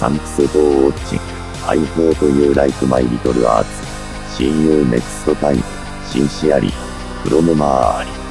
Thanks for watching. I hope you like my little arts. See you next time. Sincerely. From Mari.